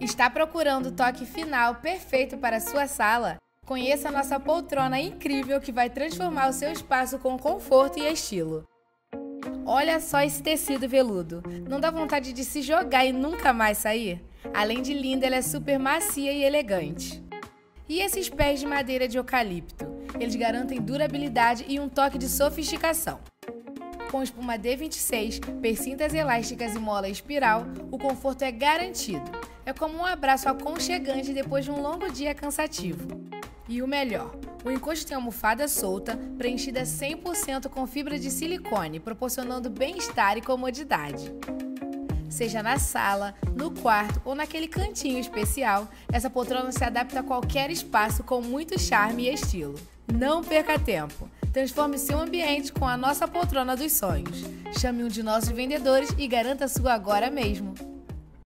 Está procurando o toque final perfeito para a sua sala? Conheça a nossa poltrona incrível que vai transformar o seu espaço com conforto e estilo. Olha só esse tecido veludo. Não dá vontade de se jogar e nunca mais sair? Além de linda, ela é super macia e elegante. E esses pés de madeira de eucalipto? Eles garantem durabilidade e um toque de sofisticação. Com espuma D26, percintas elásticas e mola espiral, o conforto é garantido. É como um abraço aconchegante depois de um longo dia cansativo. E o melhor, o encosto tem almofada solta, preenchida 100% com fibra de silicone, proporcionando bem-estar e comodidade. Seja na sala, no quarto ou naquele cantinho especial, essa poltrona se adapta a qualquer espaço com muito charme e estilo. Não perca tempo! Transforme seu ambiente com a nossa poltrona dos sonhos. Chame um de nossos vendedores e garanta sua agora mesmo.